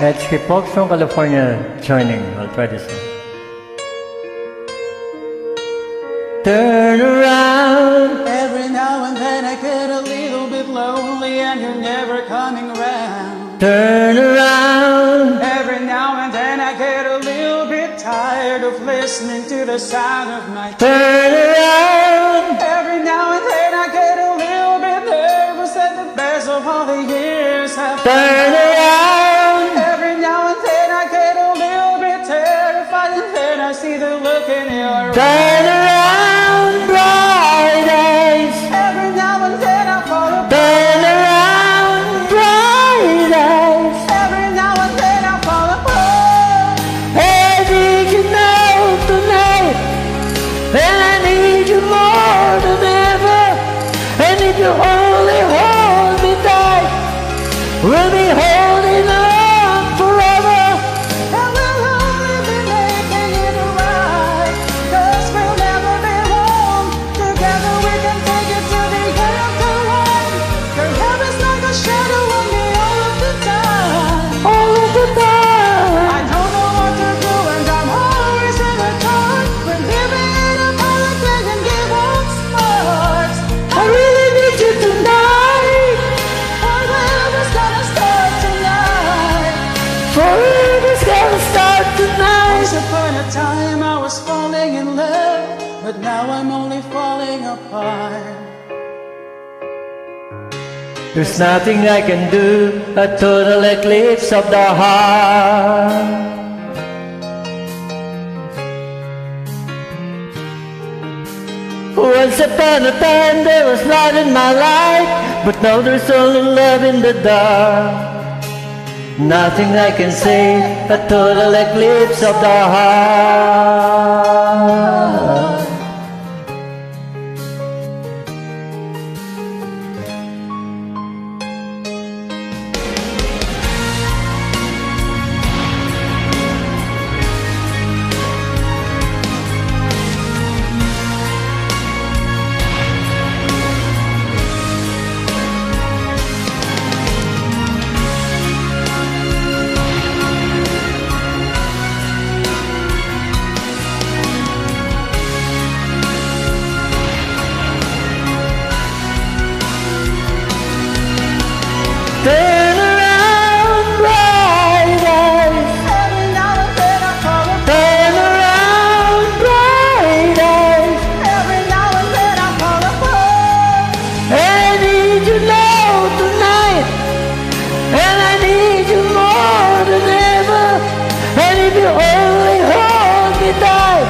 Hip hop from California joining. I'll try this one. Turn around. Every now and then I get a little bit lonely and you're never coming around. Turn around. Every now and then I get a little bit tired of listening to the sound of my Turn around. Every now and then I get a little bit nervous at the best of all the years have Turn around. I see the look in your eyes. Turn around, bright eyes. Every now and then I fall apart. Turn around, bright eyes. Every now and then I fall apart. Hey, did you know tonight that I need you more than ever? And if you only hold me tight, we'll be holding Forever's gonna start tonight. Once upon a time I was falling in love, but now I'm only falling apart. There's nothing I can do, a total eclipse of the heart. Once upon a time there was light in my life, but now there's only love in the dark. Nothing I can say, a total eclipse of the heart. Only hold me tight,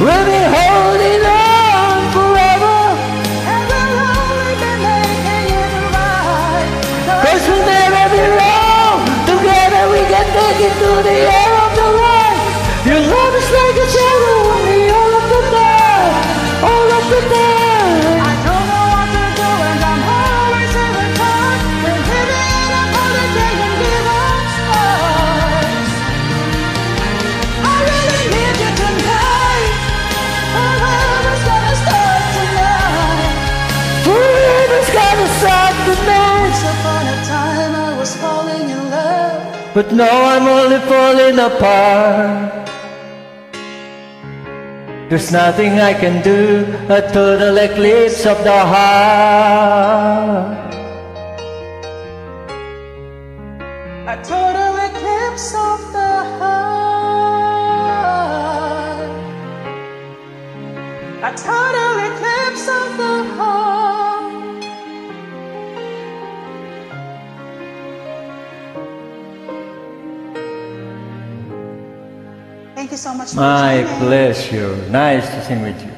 we'll be holding on forever. And we'll only be making it right. Cause we'll never be wrong. Together we can take it to the end of the line. Your love is like a shadow But now I'm only falling apart. There's nothing I can do, a total eclipse of the heart. A total Thank you so much for My pleasure. Nice to sing with you.